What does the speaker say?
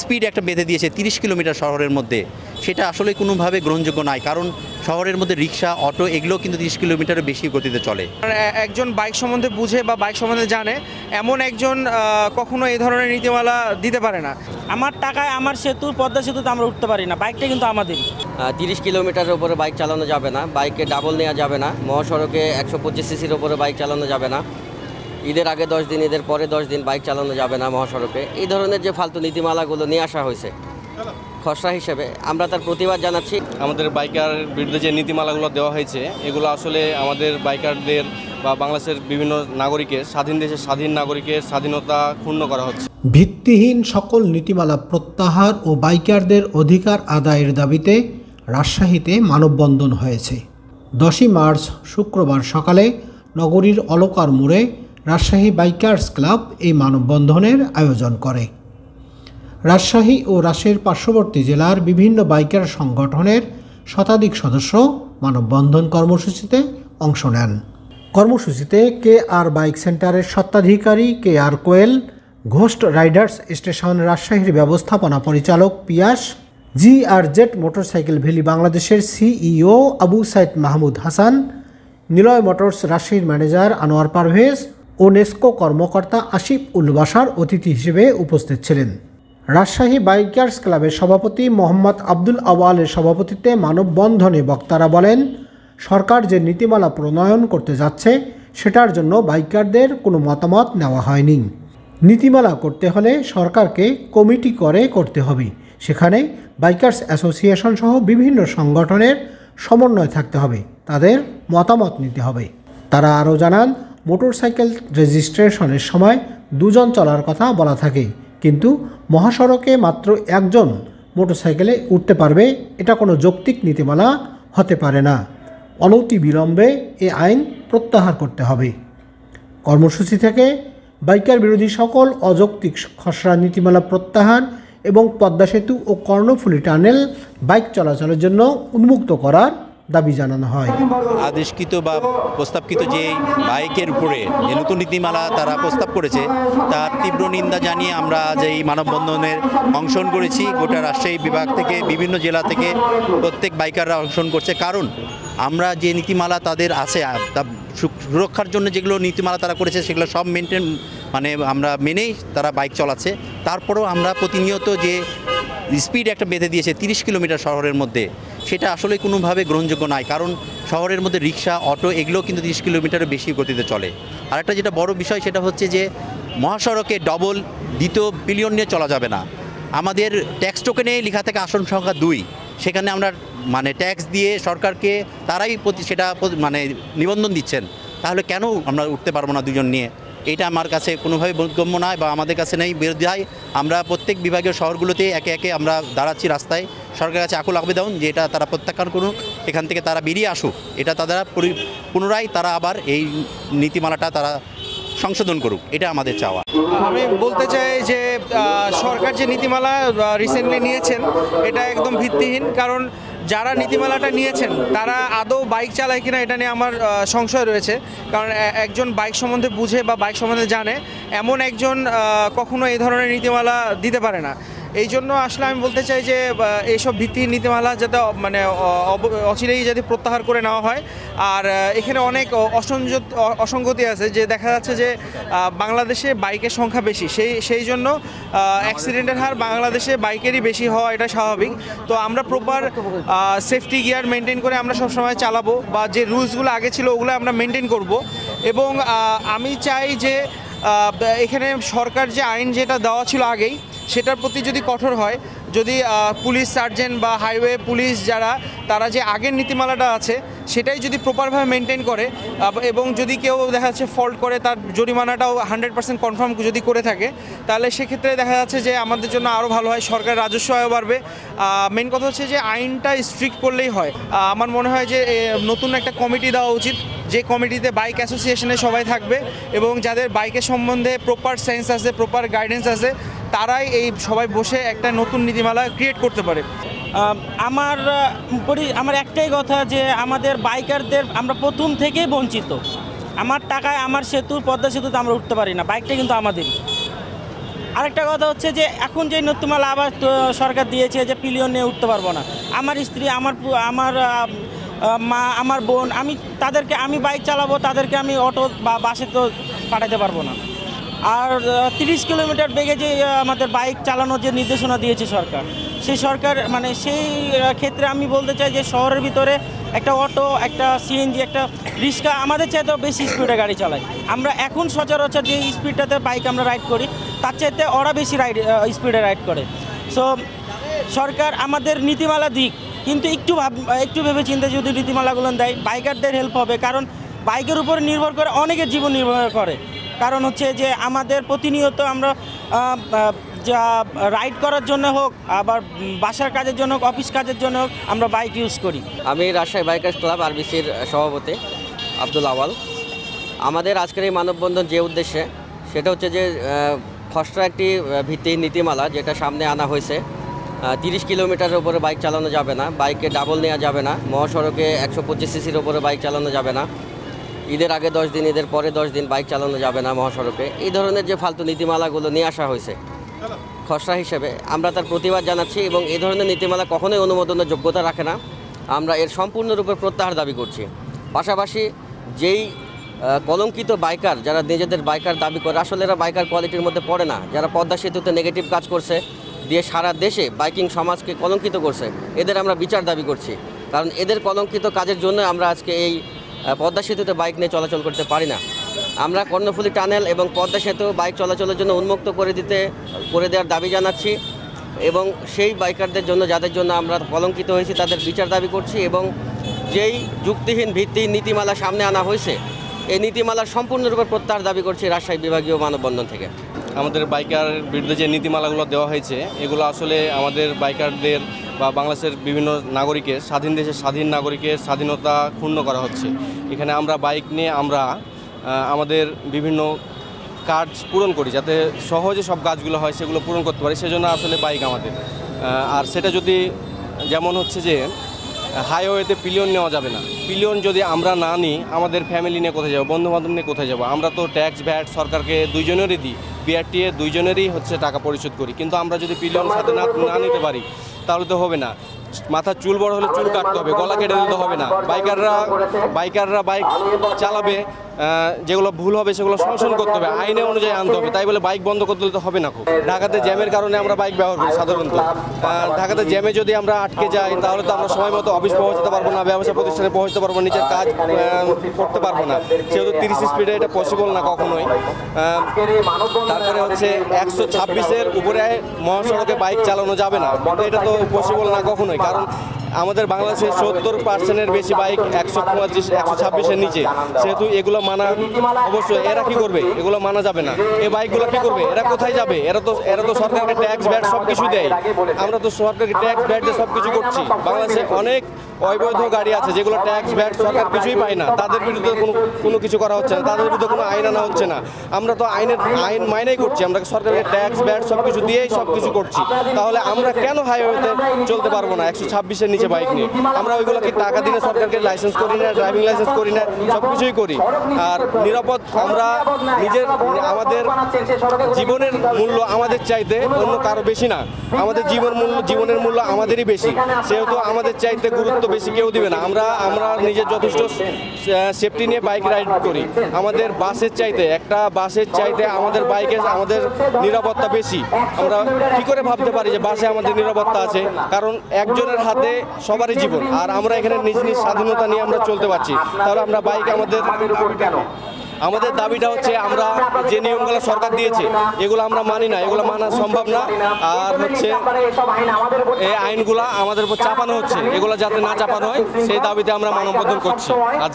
Speed একটা বেঁধে দিয়েছে তিরিশ কিলোমিটার শহরের মধ্যে। সেটা আসলে কোনোভাবে গ্রহণযোগ্য নয় কারণ শহরের মধ্যে রিক্সা অটো এগুলো কিন্তু তিরিশ কিলোমিটারের বেশি গতিতে চলে। আর একজন বাইক সম্বন্ধে বুঝে বা বাইক সম্বন্ধে জানে এমন একজন কখনো এই ধরনের নীতিমালা দিতে পারে না। আমার টাকায় আমার সেতু পদ্মা সেতুতে আমরা উঠতে পারি না বাইকটা কিন্তু আমাদের। তিরিশ কিলোমিটারের উপরে বাইক চালানো যাবে না বাইকে ডাবল নেওয়া যাবে না মহাসড়কে একশো পঁচিশ সিসির উপরে বাইক চালানো যাবে না। ঈদের আগে দশ দিন ঈদের পরে দশ দিন বাইক চালানো যাবে না মহাসড়কে। এই ধরনের যে ফালতু নীতিমালাগুলো নিয়ে আসা হয়েছে খসড়া হিসেবে আমরা তার প্রতিবাদ জানাচ্ছি। আমাদের বাইকার বিরুদ্ধে যে নীতিমালাগুলো দেওয়া হয়েছে এগুলো আসলে আমাদের বাইকারদের বা বাংলাদেশের বিভিন্ন নাগরিকের স্বাধীন দেশের স্বাধীন নাগরিকের স্বাধীনতা ক্ষুণ্ণ করা হচ্ছে। ভিত্তিহীন সকল নীতিমালা প্রত্যাহার ও বাইকারদের অধিকার আদায়ের দাবিতে রাজশাহীতে মানববন্ধন হয়েছে। দশই মার্চ শুক্রবার সকালে নগরীর অলকার মোড়ে রাজশাহী বাইকার্স ক্লাব এই মানববন্ধনের আয়োজন করে। রাজশাহী ও রাজশাহীর পার্শ্ববর্তী জেলার বিভিন্ন বাইকার সংগঠনের শতাধিক সদস্য মানববন্ধন কর্মসূচিতে অংশ নেন। কর্মসূচিতে কে আর বাইক সেন্টারের স্বত্বাধিকারী K R Koel, ghost riders station রাজশাহীর ব্যবস্থাপনা পরিচালক Piyas, G R Z motorcycle valley বাংলাদেশের সিইও আবু সাইদ মাহমুদ হাসান, নিলয় মোটরস রাজশাহীর ম্যানেজার আনোয়ার পারভেজ নেস্কো কর্মকর্তা আসিফ উল বাসার অতিথি হিসেবে উপস্থিত ছিলেন। রাজশাহী বাইকার্স ক্লাবের সভাপতি মোহাম্মদ আব্দুল আওয়ালের সভাপতিত্বে মানববন্ধনে বক্তারা বলেন, সরকার যে নীতিমালা প্রণয়ন করতে যাচ্ছে, সেটার জন্য বাইকারদের কোনো মতামত নেওয়া হয়নি। নীতিমালা করতে হলে সরকারকে কমিটি করে করতে হবে। সেখানে বাইকার্স অ্যাসোসিয়েশন সহ বিভিন্ন সংগঠনের সমন্বয় থাকতে হবে, তাদের মতামত নিতে হবে। তারা আরও জানান মোটরসাইকেল রেজিস্ট্রেশনের সময় দুজন চলার কথা বলা থাকে। কিন্তু মহাসড়কে মাত্র একজন মোটরসাইকেলে উঠতে পারবে এটা কোনো যৌক্তিক নীতিমালা হতে পারে না। অনতি বিলম্বে এ আইন প্রত্যাহার করতে হবে। কর্মসূচি থেকে বাইকার বিরোধী সকল অযৌক্তিক খসড়া নীতিমালা প্রত্যাহার এবং পদ্মা সেতু ও কর্ণফুলী টানেল বাইক চলাচলের জন্য উন্মুক্ত করার দাবি জানানো হয়। আদেশকৃত বা প্রস্তাবকৃত যে বাইকের উপরে যে নতুন নীতিমালা তারা প্রস্তাব করেছে, তার তীব্র নিন্দা জানিয়ে আমরা আজ এই মানববন্ধনের অংশগ্রহণ করেছি। গোটা রাজশাহী বিভাগ থেকে, বিভিন্ন জেলা থেকে প্রত্যেক বাইকাররা অংশগ্রহণ করছে। কারণ আমরা যে নীতিমালা তাদের আছে তা সুরক্ষার জন্য যেগুলো নীতিমালা তারা করেছে, সেগুলো সব মেনটেন মানে আমরা মেনেই তারা বাইক চলাচ্ছে। তারপরেও আমরা প্রতিনিয়ত যে স্পিড একটা বেঁধে দিয়েছে তিরিশ কিলোমিটার শহরের মধ্যে। সেটা আসলে কোনোভাবে গ্রহণযোগ্য নয়, কারণ শহরের মধ্যে রিক্সা, অটো এগুলো কিন্তু তিরিশ কিলোমিটারের বেশি গতিতে চলে। আর একটা যেটা বড় বিষয় সেটা হচ্ছে যে, মহাসড়কে ডবল দ্বিতীয় বিলিয়ন নিয়ে চলা যাবে না। আমাদের ট্যাক্স টোকেনে লেখা থেকে আসন সংখ্যা দুই। সেখানে আমরা মানে ট্যাক্স দিয়ে সরকারকে তারাই প্রতি সেটা মানে নিবন্ধন দিচ্ছেন। তাহলে কেন আমরা উঠতে পারব না দুজন নিয়ে? এটা আমার কাছে কোনোভাবে বোধগম্য নয় বা আমাদের কাছে নেই। বিরোধিতায় আমরা প্রত্যেক বিভাগীয় শহরগুলোতে একে একে আমরা দাঁড়াচ্ছি রাস্তায়। সরকারের কাছে আকুল আবেদন যে এটা তারা প্রত্যাখ্যান করুক, এখান থেকে তারা বেরিয়ে আসুক। এটা তারা পুনরায় তারা আবার এই নীতিমালাটা তারা সংশোধন করুক। এটা আমাদের চাওয়া। আমি বলতে চাই যে সরকার যে নীতিমালা রিসেন্টলি নিয়েছেন, এটা একদম ভিত্তিহীন। কারণ যারা নীতিমালাটা নিয়েছেন, তারা আদৌ বাইক চালায় কিনা এটা নিয়ে আমার সংশয় রয়েছে। কারণ একজন বাইক সম্বন্ধে বুঝে বা বাইক সম্বন্ধে জানে, এমন একজন কখনো এই ধরনের নীতিমালা দিতে পারে না। এই জন্য আসলে আমি বলতে চাই যে এইসব ভিত্তি নীতিমালা যাতে মানে অচিরেই যাতে প্রত্যাহার করে নেওয়া হয় আর এখানে অনেক অসংযত, অ- অসঙ্গতি আছে যে দেখা যাচ্ছে যে বাংলাদেশে বাইকের সংখ্যা বেশি। সেই সেই জন্য অ্যাক্সিডেন্টের হার বাংলাদেশে বাইকেরই বেশি হওয়া এটা স্বাভাবিক। তো আমরা প্রপার সেফটি গিয়ার মেনটেন করে আমরা সবসময় চালাবো বা যে রুলসগুলো আগে ছিল ওগুলো আমরা মেনটেন করব। এবং আমি চাই যে এখানে সরকার যে আইন যেটা দেওয়া ছিল আগেই, সেটার প্রতি যদি কঠোর হয় যদি পুলিশ সার্জেন্ট বা হাইওয়ে পুলিশ যারা, তারা যে আগের নীতিমালাটা আছে, সেটাই যদি প্রপারভাবে মেনটেন করে এবং যদি কেউ দেখা যাচ্ছে ফল্ট করে, তার জরিমানাটাও হান্ড্রেড পার্সেন্ট কনফার্ম যদি করে থাকে, তাহলে সেক্ষেত্রে দেখা যাচ্ছে যে আমাদের জন্য আরও ভালো হয়, সরকার রাজস্ব আয়ও বাড়বে। মেন কথা হচ্ছে যে আইনটা স্ট্রিক্ট করলেই হয়। আমার মনে হয় যে নতুন একটা কমিটি দেওয়া উচিত, যে কমিটিতে বাইক অ্যাসোসিয়েশনে সবাই থাকবে, এবং যাদের বাইকের সম্বন্ধে প্রপার সেন্স আছে প্রপার গাইডেন্স আছে তারাই এই সবাই বসে একটা নতুন নীতিমালা ক্রিয়েট করতে পারে। আমার আমার একটাই কথা যে আমাদের বাইকারদের আমরা প্রথম থেকেই বঞ্চিত। আমার টাকায় আমার সেতু, পদ্মা সেতুতে আমরা উঠতে পারি না, বাইকটা কিন্তু আমাদেরই আরেকটা কথা হচ্ছে যে এখন যে নতুনমালা আবার সরকার দিয়েছে যে পিলিয়ন নিয়ে উঠতে পারব না। আমার স্ত্রী, আমার আমার মা, আমার বোন, আমি তাদেরকে, আমি বাইক চালাবো, তাদেরকে আমি অটো বা বাসে তো পাঠাতে পারব না। আর তিরিশ কিলোমিটার বেগে যে আমাদের বাইক চালানোর যে নির্দেশনা দিয়েছে সরকার, সেই সরকার মানে সেই ক্ষেত্রে আমি বলতে চাই যে শহরের ভিতরে একটা অটো, একটা সিএনজি একটা রিক্সা আমাদের চাইতেও বেশি স্পিডে গাড়ি চালায়। আমরা এখন সচরাচর যে স্পিডটাতে বাইক আমরা রাইড করি, তার চাইতে ওরা বেশি রাইড স্পিডে রাইড করে। সো সরকার আমাদের নীতিমালা দিক, কিন্তু একটু ভাব, একটু ভেবে চিন্তে যদি নীতিমালাগুলো দেয়, বাইকারদের হেল্প হবে, কারণ বাইকের উপরে নির্ভর করে অনেকের জীবন নির্ভর করে। কারণ হচ্ছে যে আমাদের প্রতিনিয়ত আমরা যা রাইড করার জন্য হোক, আবার বাসার কাজের জন্য হোক অফিস কাজের জন্য হোক, আমরা বাইক ইউজ করি। আমি রাজশাহী বাইকার্স ক্লাব আরবিসির সভাপতি আব্দুল আওয়াল। আমাদের আজকের এই মানববন্ধন যে উদ্দেশ্যে, সেটা হচ্ছে যে খসড়া একটি ভিত্তিহীন নীতিমালা যেটা সামনে আনা হয়েছে। তিরিশ কিলোমিটারের উপরে বাইক চালানো যাবে না বাইকে ডাবল নেওয়া যাবে না, মহাসড়কে একশো পঁচিশ সিসির উপরে বাইক চালানো যাবে না। ঈদের আগে দশ দিন, ঈদের পরে দশ দিন বাইক চালানো যাবে না মহাসড়কে। এই ধরনের যে ফালতু নীতিমালাগুলো নিয়ে আসা হয়েছে, খসড়া হিসেবে, আমরা তার প্রতিবাদ জানাচ্ছি এবং এই ধরনের নীতিমালা কখনোই অনুমোদনের যোগ্যতা রাখে না। আমরা এর সম্পূর্ণরূপে প্রত্যাহার দাবি করছি। পাশাপাশি যেই কলঙ্কিত বাইকার, যারা নিজেদের বাইকার দাবি করে আসলে এরা বাইকার কোয়ালিটির মধ্যে পড়ে না, যারা পদ্মা সেতুতে নেগেটিভ কাজ করছে, দিয়ে সারা দেশে বাইকিং সমাজকে কলঙ্কিত করছে, এদের আমরা বিচার দাবি করছি। কারণ এদের কলঙ্কিত কাজের জন্য আমরা আজকে এই পদ্মা সেতুতে বাইক নিয়ে চলাচল করতে পারি না। আমরা কর্ণফুলী টানেল এবং পদ্মা সেতু বাইক চলাচলের জন্য উন্মুক্ত করে দিতে, করে দেওয়ার দাবি জানাচ্ছি এবং সেই বাইকারদের জন্য, যাদের জন্য আমরা কলঙ্কিত হয়েছি, তাদের বিচার দাবি করছি এবং যেই যুক্তিহীন ভিত্তিহীন নীতিমালা সামনে আনা হয়েছে, এই নীতিমালার সম্পূর্ণরূপে প্রত্যাহার দাবি করছি রাজশাহী বিভাগীয় মানববন্ধন থেকে। আমাদের বাইকার বিরুদ্ধে যে নীতিমালাগুলো দেওয়া হয়েছে, এগুলো আসলে আমাদের বাইকারদের বা বাংলাদেশের বিভিন্ন নাগরিকের, স্বাধীন দেশের স্বাধীন নাগরিকের স্বাধীনতা ক্ষুণ্ণ করা হচ্ছে। এখানে আমরা বাইক নিয়ে আমরা আমাদের বিভিন্ন কাজ পূরণ করি যাতে সহজে সব কাজগুলো হয়, সেগুলো পূরণ করতে পারি। সেজন্য আসলে বাইক আমাদের। আর সেটা যদি, যেমন হচ্ছে যে, হাইওয়েতে পিলিয়ন নেওয়া যাবে না। পিলিয়ন যদি আমরা না নিই, আমাদের ফ্যামিলি নিয়ে কোথায় যাব বন্ধু বান্ধব নিয়ে কোথায় যাব? আমরা তো ট্যাক্স, ভ্যাট সরকারকে দুইজনেরই দিই, বিআরটিএ দুইজনেরই হচ্ছে টাকা পরিশোধ করি। কিন্তু আমরা যদি পিলিয়ন সাথে না না নিতে পারি তাহলে তো হবে না। মাথার চুল বড় হলে চুল কাটতে হবে, গলা কেটে দিতে হবে না। বাইকাররা বাইকাররা বাইক চালাবে। যেগুলো ভুল হবে সেগুলো সংশোধন করতে হবে। আইনে অনুযায়ী আনতে হবে। তাই বলে বাইক বন্ধ করতে তো হবে না খুব। ঢাকাতে জ্যামের কারণে আমরা বাইক ব্যবহার করি সাধারণত। ঢাকাতে জ্যামে যদি আমরা আটকে যাই, তাহলে তো আমরা সময় মতো অফিস পৌঁছতে পারব না, ব্যবসা প্রতিষ্ঠানে পৌঁছতে পারব নিজের কাজ করতে পারব না। সেহেতু তিরিশ স্পিডে এটা পসিবল না কখনোই। তারপরে হচ্ছে একশো ছাব্বিশের উপরে মহাসড়কে বাইক চালানো যাবে না। এটা তো পসিবল না কখনোই। কারণ আমাদের বাংলাদেশের সত্তর পার্সেন্টের বেশি বাইক একশো পঁয়ত্রিশ একশো ছাব্বিশের নিচে। সেহেতু এগুলো মানা অবশ্যই এরা কি করবে? এগুলো মানা যাবে না। এই বাইকগুলো কি করবে? এরা কোথায় যাবে? এরা তো এরা তো সরকারকে ট্যাক্স ব্যাট সব কিছু দেয়। আমরা তো সরকারকে ট্যাক্স ব্যাট দিয়ে সব কিছু করছি। বাংলাদেশে অনেক অবৈধ গাড়ি আছে যেগুলো ট্যাক্স ব্যাট সরকার কিছুই পায় না। তাদের বিরুদ্ধে কোনো কোনো কিছু করা হচ্ছে না। তাদের বিরুদ্ধে কোনো আইন আনা হচ্ছে না। আমরা তো আইনের আইন মাইনেই করছি। আমরা সরকারকে ট্যাক্স ব্যাট সব কিছু দিয়েই সব কিছু করছি। তাহলে আমরা কেন হাইওয়েতে চলতে পারব না? একশো ছাব্বিশের নিচে বাইক নিয়ে। আমরা ওইগুলোকে টাকা দিলে সরকারকে লাইসেন্স করি না ড্রাইভিং লাইসেন্স করি না সব কিছুই করি। আর নিরাপদ আমরা নিজের, আমাদের জীবনের মূল্য আমাদের চাইতে অন্য কারও বেশি না। আমাদের জীবন মূল্য, জীবনের মূল্য আমাদেরই বেশি। সেহেতু আমাদের চাইতে গুরুত্ব বেশি কেউ দিবে না। আমরা আমরা নিজের যথেষ্ট সেফটি নিয়ে বাইক রাইড করি। আমাদের বাসের চাইতে, একটা বাসের চাইতে আমাদের বাইকে আমাদের নিরাপত্তা বেশি। আমরা কি করে ভাবতে পারি যে বাসে আমাদের নিরাপত্তা আছে? কারণ একজনের হাতে সবারই জীবন। আর আমরা এখানে নিজ নিজ স্বাধীনতা নিয়ে আমরা চলতে পারছি। তাহলে আমরা বাইক আমাদের আমাদের দাবিটা হচ্ছে আমরা যে নিয়মগুলো সরকার দিয়েছে, এগুলো আমরা মানি না। এগুলো মানা সম্ভব না। আর হচ্ছে এই আইনগুলো আমাদের উপর চাপানো হচ্ছে। এগুলো যাতে না চাপানো হয়, সেই দাবিতে আমরা মানববন্ধন করছি। আজ